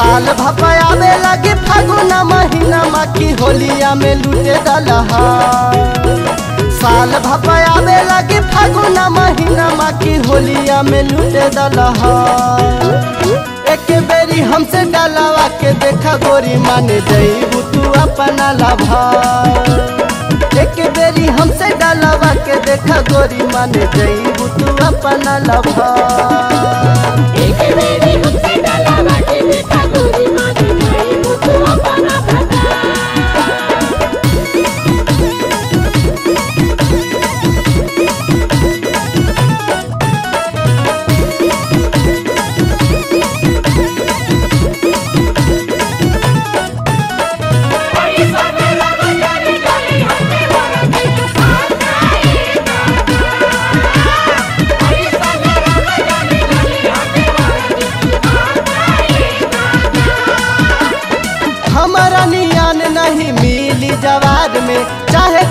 साल भपयावे लगे फगुन महीना मकी होलिया में लूटे दलहा। साल भपयावे लगे फगुन महीना मकी होलिया में लूटे दलहा। एक बेरी हमसे डलावा के देखा गोरी माने जईबू तू अपना लाभा। एक बेरी हमसे डलावा के देखा गोरी माने जईबू तू अपना लाभा।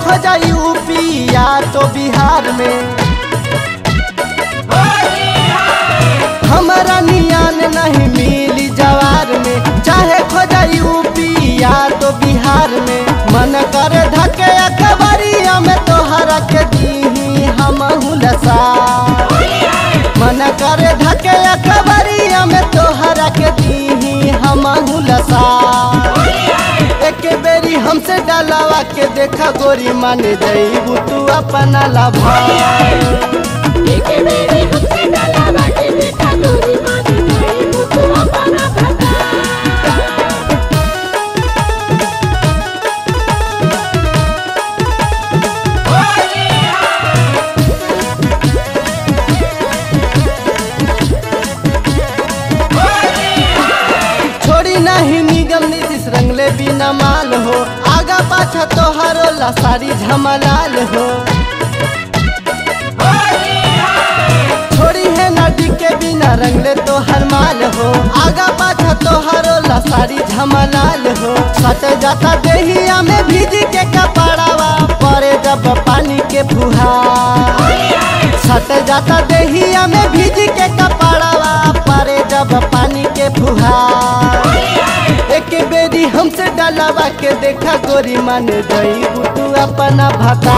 चाहे खोजा यूपी या तो बिहार में। हमारा नियान नहीं मिली जवार में। चाहे खोजा यूपी या तो बिहार में। मन कर धके अखबारिया में तोहरा के दी हम लसा मन कर धके अखबारिया में तोहरा के दी हम लसा हमसे डालावा के देखा गोरी माने जाइबू तू अपना लभा रंगले बिना माल हो। आगा पाछा तोहरो लसारी झमलाल हो। छोड़ी है नदी के बिना रंगले तो हर माल हो। आगा पाछा तोहरो लसारी झमलाल हो। सट जाता देहिया में भीज के कपड़ावा परे जब पानी के फुहार सट जाता देहिया में भीज के डालवा के देखा गोरी मान जई तू अपना भता